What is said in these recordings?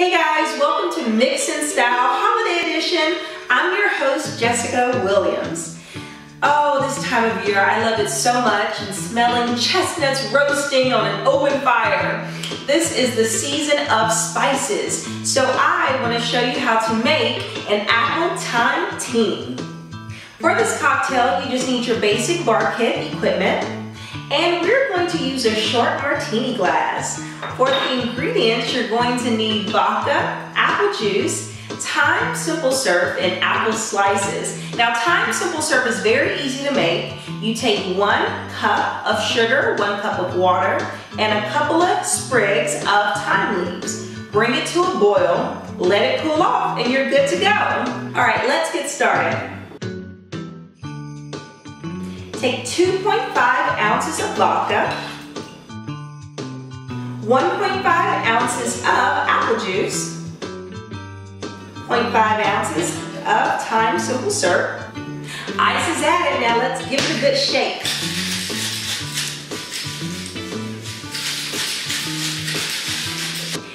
Hey guys, welcome to Mix In Style Holiday Edition. I'm your host, Jessica Williams. Oh, this time of year, I love it so much and smelling chestnuts roasting on an open fire. This is the season of spices, so I want to show you how to make an apple thyme tea. For this cocktail, you just need your basic bar kit equipment, and we're going to use a short martini glass. For the ingredients, you're going to need vodka, apple juice, thyme simple syrup, and apple slices. Now thyme simple syrup is very easy to make. You take one cup of sugar, one cup of water, and a couple of sprigs of thyme leaves. Bring it to a boil, let it cool off, and you're good to go. All right, let's get started. Take 2.5 ounces of vodka, 1.5 ounces of apple juice, 0.5 ounces of thyme simple syrup. Ice is added, now let's give it a good shake.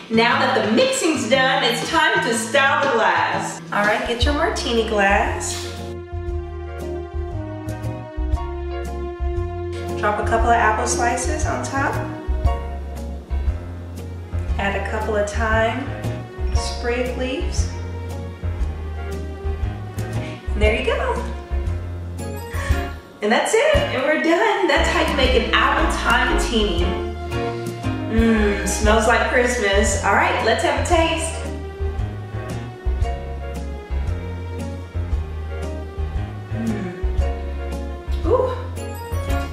Now that the mixing's done, it's time to style the glass. All right, get your martini glass. Drop a couple of apple slices on top. Add a couple of thyme sprig leaves. And there you go. And that's it, and we're done. That's how you make an apple thyme tini. Mmm, smells like Christmas. All right, let's have a taste. Mm. Ooh.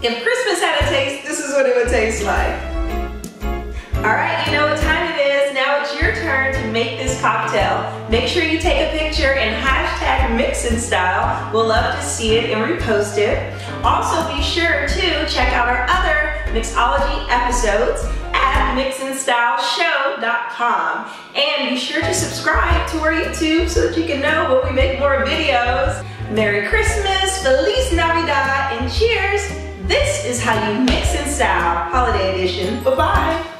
If Christmas had a taste, this is what it would taste like. All right, you know what time it is. Now it's your turn to make this cocktail. Make sure you take a picture and hashtag mix in style. We'll love to see it and repost it. Also be sure to check out our other mixology episodes at mixinstyleshow.com. And be sure to subscribe to our YouTube so that you can know when we make more videos. Merry Christmas, how you mix and style, holiday edition. Bye-bye.